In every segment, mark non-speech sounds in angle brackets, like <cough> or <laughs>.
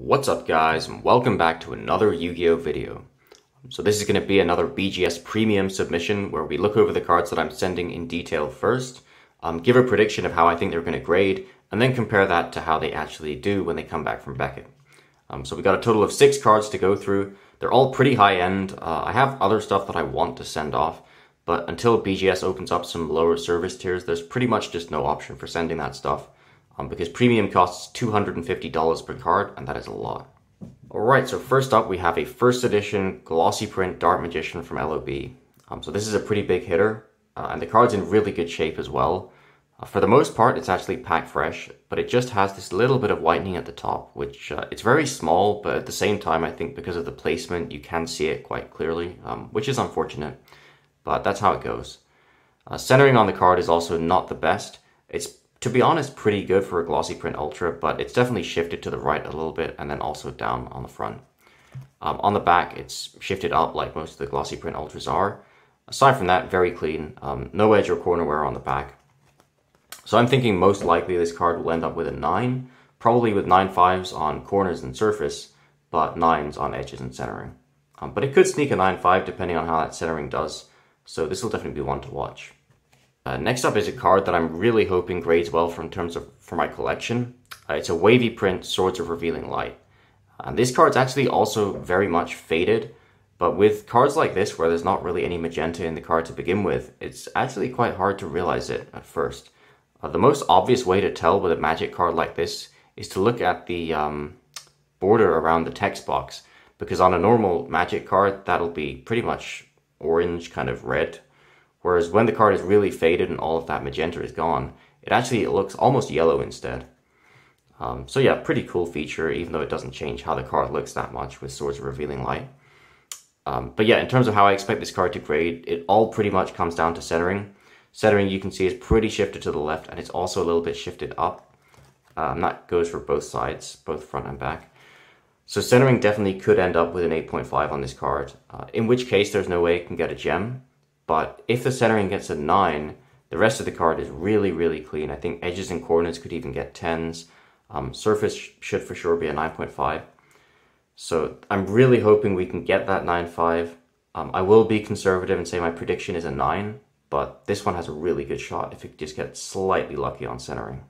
What's up guys and welcome back to another Yu-Gi-Oh video. So this is going to be another BGS premium submission where we look over the cards that I'm sending in detail first, um, give a prediction of how I think they're going to grade, and then compare that to how they actually do when they come back from Beckett. Um, so we got a total of six cards to go through. They're all pretty high end. Uh, I have other stuff that I want to send off, but until BGS opens up some lower service tiers, there's pretty much just no option for sending that stuff um, because premium costs $250 per card, and that is a lot. Alright, so first up we have a first edition glossy print Dark Magician from LOB. Um, so this is a pretty big hitter, uh, and the card's in really good shape as well. Uh, for the most part, it's actually packed fresh, but it just has this little bit of whitening at the top, which uh, it's very small, but at the same time, I think because of the placement, you can see it quite clearly, um, which is unfortunate, but that's how it goes. Uh, centering on the card is also not the best. It's to be honest, pretty good for a glossy print ultra, but it's definitely shifted to the right a little bit and then also down on the front. Um, on the back, it's shifted up like most of the glossy print ultras are. Aside from that, very clean. Um, no edge or corner wear on the back. So I'm thinking most likely this card will end up with a 9, probably with 9 5s on corners and surface, but 9s on edges and centering. Um, but it could sneak a 9 5 depending on how that centering does, so this will definitely be one to watch. Uh, next up is a card that I'm really hoping grades well in terms of for my collection. Uh, it's a wavy print Swords of Revealing Light. Uh, this card's actually also very much faded, but with cards like this where there's not really any magenta in the card to begin with, it's actually quite hard to realize it at first. Uh, the most obvious way to tell with a magic card like this is to look at the um, border around the text box, because on a normal magic card, that'll be pretty much orange, kind of red Whereas when the card is really faded and all of that magenta is gone, it actually looks almost yellow instead. Um, so yeah, pretty cool feature, even though it doesn't change how the card looks that much with Swords of Revealing Light. Um, but yeah, in terms of how I expect this card to grade, it all pretty much comes down to centering. Centering you can see is pretty shifted to the left and it's also a little bit shifted up. Um, that goes for both sides, both front and back. So centering definitely could end up with an 8.5 on this card, uh, in which case there's no way it can get a gem. But if the centering gets a 9, the rest of the card is really, really clean. I think edges and corners could even get 10s. Um, surface should for sure be a 9.5. So I'm really hoping we can get that 9.5. Um, I will be conservative and say my prediction is a 9, but this one has a really good shot if it just gets slightly lucky on centering.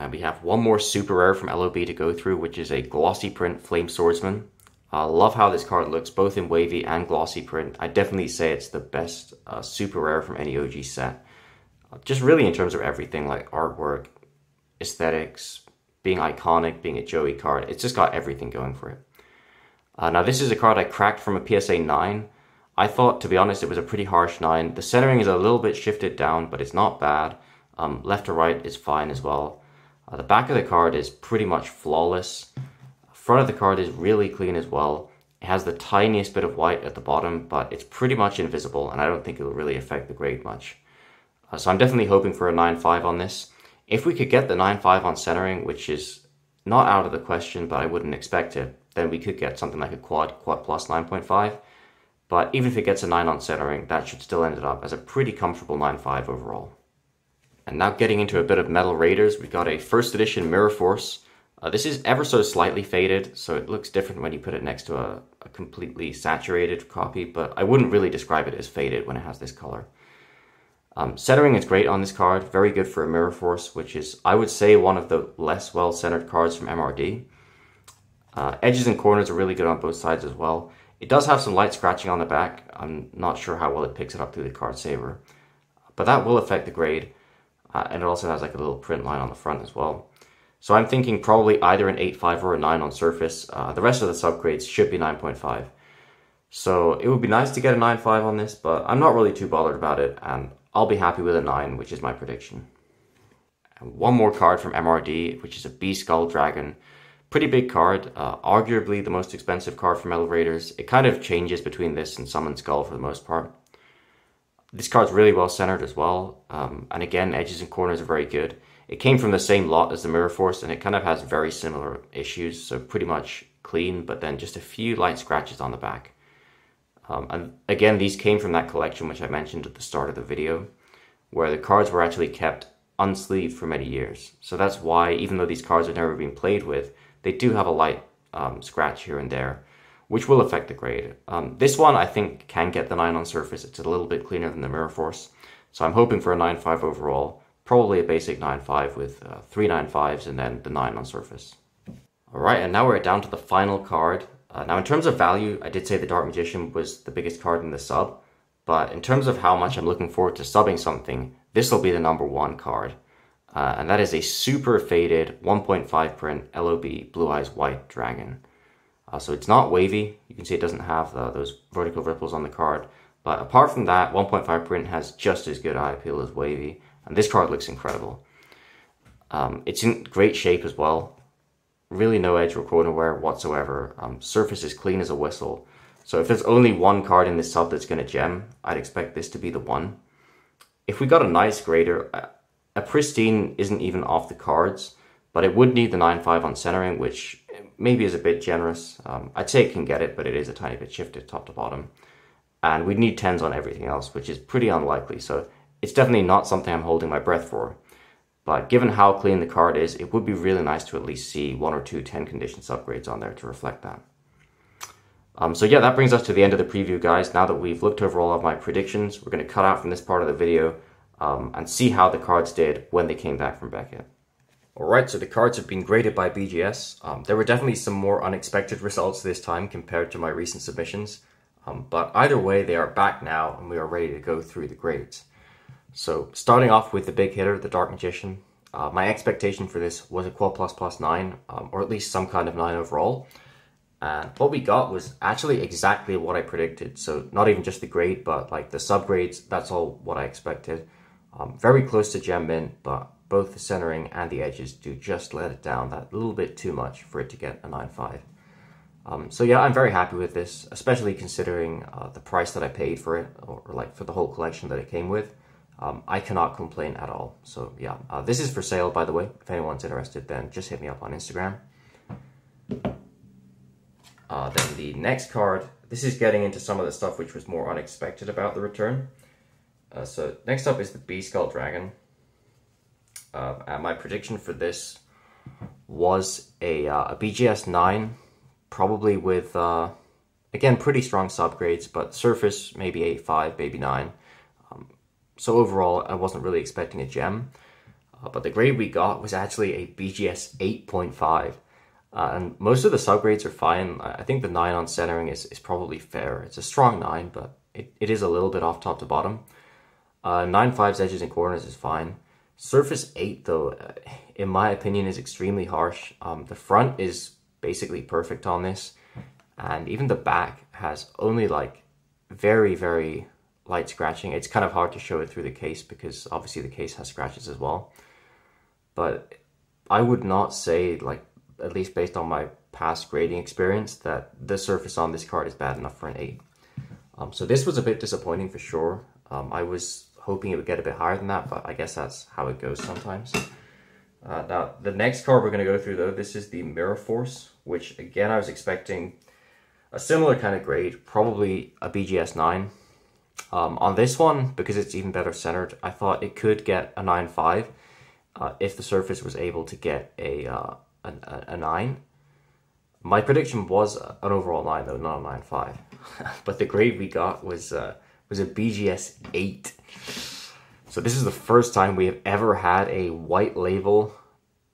And we have one more super rare from LOB to go through, which is a glossy print Flame Swordsman. I love how this card looks, both in wavy and glossy print. I definitely say it's the best uh, super rare from any OG set. Just really in terms of everything, like artwork, aesthetics, being iconic, being a Joey card. It's just got everything going for it. Uh, now this is a card I cracked from a PSA 9. I thought, to be honest, it was a pretty harsh 9. The centering is a little bit shifted down, but it's not bad. Um, left to right is fine as well. Uh, the back of the card is pretty much flawless. Front of the card is really clean as well. It has the tiniest bit of white at the bottom, but it's pretty much invisible, and I don't think it will really affect the grade much. Uh, so I'm definitely hoping for a 9.5 on this. If we could get the 9.5 on centering, which is not out of the question, but I wouldn't expect it, then we could get something like a quad, quad plus 9.5. But even if it gets a 9 on centering, that should still end up as a pretty comfortable 9.5 overall. And now getting into a bit of Metal Raiders, we've got a first edition Mirror Force. Uh, this is ever so slightly faded, so it looks different when you put it next to a, a, completely saturated copy, but I wouldn't really describe it as faded when it has this color. Um, centering is great on this card, very good for a Mirror Force, which is, I would say, one of the less well-centered cards from MRD. Uh, edges and corners are really good on both sides as well. It does have some light scratching on the back. I'm not sure how well it picks it up through the card saver, but that will affect the grade. Uh, and it also has like a little print line on the front as well. So I'm thinking probably either an 8.5 or a 9 on surface. Uh, the rest of the subgrades should be 9.5. So it would be nice to get a 9.5 on this, but I'm not really too bothered about it, and I'll be happy with a 9, which is my prediction. And one more card from MRD, which is a B Skull Dragon. Pretty big card, uh, arguably the most expensive card from Raiders. It kind of changes between this and Summon Skull for the most part. This card's really well centered as well, um, and again, edges and corners are very good. It came from the same lot as the Mirror Force, and it kind of has very similar issues, so pretty much clean, but then just a few light scratches on the back. Um, and again, these came from that collection which I mentioned at the start of the video, where the cards were actually kept unsleeved for many years. So that's why, even though these cards have never been played with, they do have a light um, scratch here and there, which will affect the grade. Um, this one I think can get the 9 on surface. It's a little bit cleaner than the Mirror Force. So I'm hoping for a 9.5 overall, probably a basic 9.5 with uh, three 9.5s and then the 9 on surface. Alright, and now we're down to the final card. Uh, now in terms of value, I did say the Dark Magician was the biggest card in the sub, but in terms of how much I'm looking forward to subbing something, this will be the number one card. Uh, and that is a super faded 1.5 print LOB Blue Eyes White Dragon. Uh, so it's not wavy. You can see it doesn't have uh, those vertical ripples on the card. But apart from that, 1.5 print has just as good eye appeal as wavy. And this card looks incredible. Um, it's in great shape as well really no edge or corner wear whatsoever. Um, surface is clean as a whistle. So if there's only one card in this sub that's going to gem, I'd expect this to be the one. If we got a nice grader, a pristine isn't even off the cards, but it would need the 9.5 on centering, which maybe is a bit generous. Um, I'd say it can get it, but it is a tiny bit shifted top to bottom. And we'd need 10s on everything else, which is pretty unlikely. So it's definitely not something I'm holding my breath for. But given how clean the card is, it would be really nice to at least see one or two 10 conditions upgrades on there to reflect that. Um, so yeah, that brings us to the end of the preview, guys. Now that we've looked over all of my predictions, we're going to cut out from this part of the video um, and see how the cards did when they came back from Beckett. Alright, so the cards have been graded by BGS. Um, there were definitely some more unexpected results this time compared to my recent submissions. Um, but either way, they are back now and we are ready to go through the grades. So starting off with the big hitter, the Dark Magician, uh, my expectation for this was a Quad Plus Plus 9, um, or at least some kind of 9 overall. And what we got was actually exactly what I predicted. So not even just the grade, but like the subgrades, that's all what I expected. Um, very close to Gem Mint, but both the centering and the edges do just let it down that little bit too much for it to get a 9.5. Um, so yeah, I'm very happy with this, especially considering uh, the price that I paid for it, or, or like for the whole collection that it came with um, I cannot complain at all. So yeah, uh, this is for sale, by the way. If anyone's interested, then just hit me up on Instagram. Uh, then the next card, this is getting into some of the stuff which was more unexpected about the return. Uh, so next up is the B-Skull Dragon. Uh, and my prediction for this was a, uh, a BGS 9, probably with, uh, again, pretty strong subgrades, but surface maybe 8.5, maybe 9 so overall, I wasn't really expecting a gem. Uh, but the grade we got was actually a BGS 8.5. Uh, and most of the subgrades are fine. I think the 9 on centering is, is probably fair. It's a strong 9, but it, it is a little bit off top to bottom. Uh, 9 5's edges and corners is fine. Surface 8, though, uh, in my opinion, is extremely harsh. Um, the front is basically perfect on this. And even the back has only like very, very light scratching. It's kind of hard to show it through the case because obviously the case has scratches as well. But I would not say, like, at least based on my past grading experience, that the surface on this card is bad enough for an 8. Um, so this was a bit disappointing for sure. Um, I was hoping it would get a bit higher than that, but I guess that's how it goes sometimes. Uh, now, the next card we're going to go through, though, this is the Mirror Force, which, again, I was expecting a similar kind of grade, probably a BGS 9. Um, on this one, because it's even better centered, I thought it could get a 9.5 uh, if the surface was able to get a, uh, a, a 9. My prediction was an overall 9 though, not a 9.5. <laughs> but the grade we got was, uh, was a BGS 8. So this is the first time we have ever had a white label,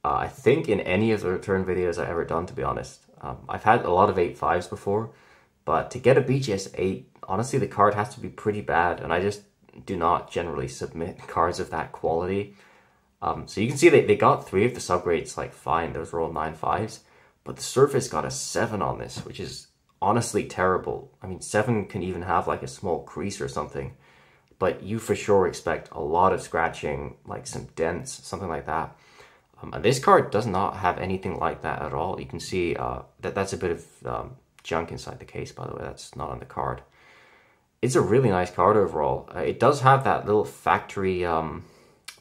uh, I think in any of the return videos I've ever done, to be honest. Um, I've had a lot of 8.5s before, but to get a BGS 8 honestly, the card has to be pretty bad, and I just do not generally submit <laughs> cards of that quality. Um, so you can see they, they got three of the subgrades like fine, those were all nine fives, but the surface got a seven on this, which is honestly terrible. I mean, seven can even have like a small crease or something, but you for sure expect a lot of scratching, like some dents, something like that. Um, and this card does not have anything like that at all. You can see uh, that that's a bit of um, junk inside the case, by the way. That's not on the card it's a really nice card overall. Uh, it does have that little factory um,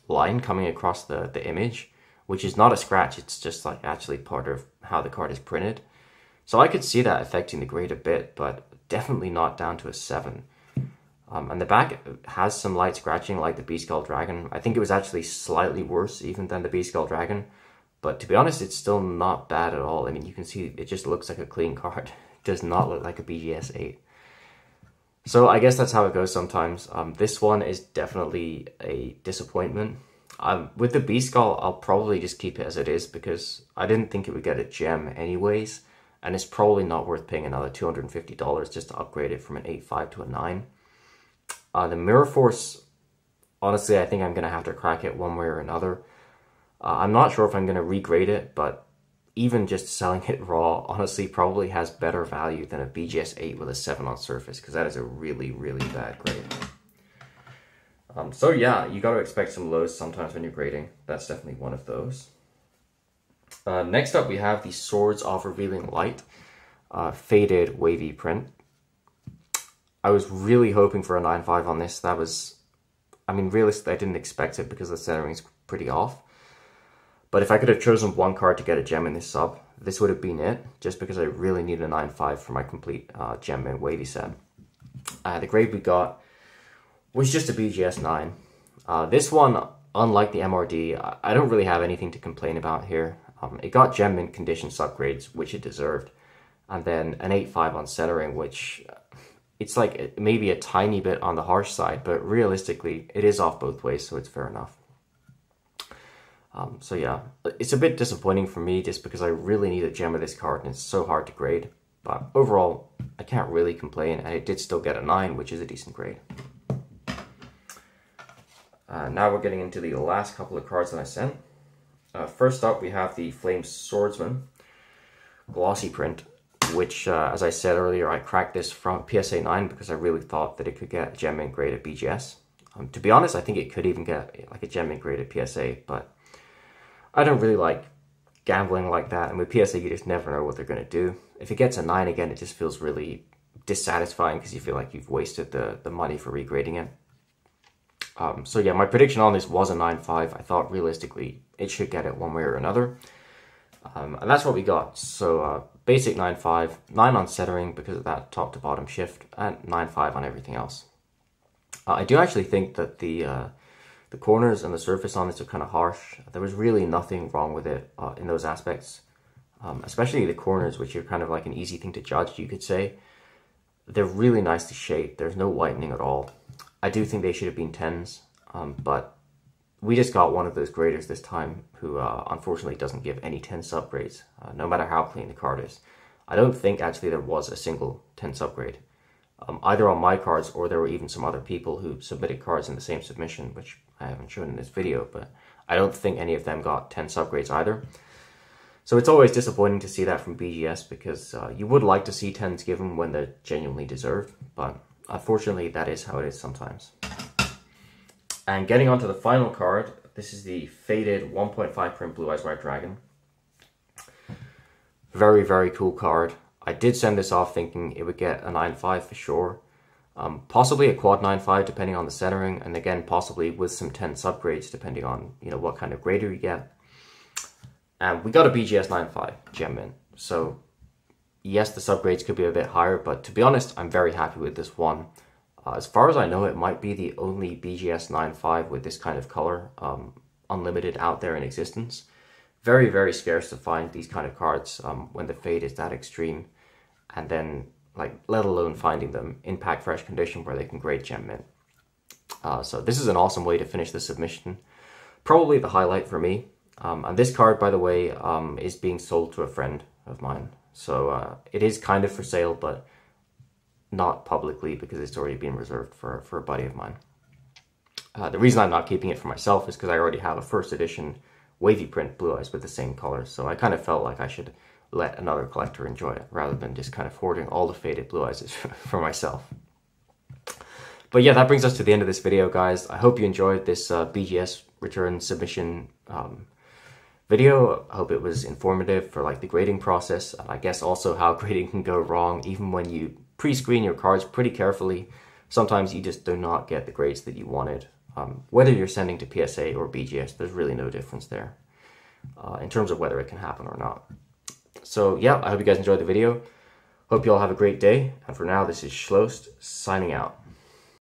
line coming across the, the image, which is not a scratch. It's just like actually part of how the card is printed. So I could see that affecting the grade a bit, but definitely not down to a 7. Um, and the back has some light scratching like the B-Skull Dragon. I think it was actually slightly worse even than the B-Skull Dragon. But to be honest, it's still not bad at all. I mean, you can see it just looks like a clean <laughs> card. It does not look like a BGS 8. So I guess that's how it goes sometimes. Um, this one is definitely a disappointment. Um, with the B Skull, I'll probably just keep it as it is because I didn't think it would get a gem anyways. And it's probably not worth paying another $250 just to upgrade it from an 8.5 to a 9. Uh, the Mirror Force, honestly, I think I'm going to have to crack it one way or another. Uh, I'm not sure if I'm going to regrade it, but even just selling it raw, honestly, probably has better value than a BGS 8 with a 7 on surface, because that is a really, really bad grade. Um, so yeah, you got to expect some lows sometimes when you're grading. That's definitely one of those. Uh, next up, we have the Swords of Revealing Light uh, faded wavy print. I was really hoping for a 9.5 on this. That was, I mean, realistically, I didn't expect it because the centering's pretty off. But if I could have chosen one card to get a gem in this sub, this would have been it, just because I really need a 9-5 for my complete uh, gem and wavy set. Uh, the grade we got was just a BGS 9. Uh, this one, unlike the MRD, I don't really have anything to complain about here. Um, it got gem mint condition subgrades, which it deserved. And then an 8-5 on centering, which it's like maybe a tiny bit on the harsh side, but realistically, it is off both ways, so it's fair enough. Um, so yeah, it's a bit disappointing for me just because I really need a gem of this card and it's so hard to grade. But overall, I can't really complain and it did still get a 9, which is a decent grade. Uh, now we're getting into the last couple of cards that I sent. Uh, first up, we have the Flame Swordsman glossy print, which, uh, as I said earlier, I cracked this from PSA 9 because I really thought that it could get gem mint grade at BGS. Um, to be honest, I think it could even get like a gem mint grade at PSA, but I don't really like gambling like that. And with PSA, you just never know what they're going to do. If it gets a 9 again, it just feels really dissatisfying because you feel like you've wasted the, the money for regrading it. Um, so yeah, my prediction on this was a 9.5. I thought realistically it should get it one way or another. Um, and that's what we got. So uh, basic 9.5, 9 on centering because of that top to bottom shift, and 9.5 on everything else. Uh, I do actually think that the uh, the corners and the surface on this are kind of harsh. There was really nothing wrong with it uh, in those aspects, um, especially the corners, which are kind of like an easy thing to judge, you could say. They're really nice to shape. There's no whitening at all. I do think they should have been 10s, um, but we just got one of those graders this time who uh, unfortunately doesn't give any 10 subgrades, uh, no matter how clean the card is. I don't think actually there was a single 10 subgrade um, either on my cards or there were even some other people who submitted cards in the same submission, which I haven't shown in this video, but I don't think any of them got 10 subgrades either. So it's always disappointing to see that from BGS because uh, you would like to see 10s given when they're genuinely deserved, but unfortunately that is how it is sometimes. And getting on to the final card, this is the faded 1.5 print Blue Eyes White Dragon. Very, very cool card. I did send this off thinking it would get a 9.5 for sure. Um, possibly a quad 9.5 depending on the centering, and again, possibly with some 10 subgrades depending on, you know, what kind of grader you get. And we got a BGS 9.5 gem mint, So yes, the subgrades could be a bit higher, but to be honest, I'm very happy with this one. Uh, as far as I know, it might be the only BGS 9.5 with this kind of color, um, unlimited out there in existence very, very scarce to find these kind of cards um, when the fade is that extreme. And then, like, let alone finding them in pack fresh condition where they can grade gem mint. Uh, so this is an awesome way to finish the submission. Probably the highlight for me. Um, and this card, by the way, um, is being sold to a friend of mine. So uh, it is kind of for sale, but not publicly because it's already been reserved for, for a buddy of mine. Uh, the reason I'm not keeping it for myself is because I already have a first edition wavy print blue eyes with the same color. So I kind of felt like I should let another collector enjoy it rather than just kind of hoarding all the faded blue eyes <laughs> for myself. But yeah, that brings us to the end of this video, guys. I hope you enjoyed this uh, BGS return submission um, video. I hope it was informative for like the grading process. And I guess also how <laughs> grading can go wrong even when you pre-screen your cards pretty carefully. Sometimes you just do not get the grades that you wanted. Um, whether you're sending to PSA or BGS, there's really no difference there uh, in terms of whether it can happen or not. So yeah, I hope you guys enjoyed the video. Hope you all have a great day. And for now, this is Schloast signing out.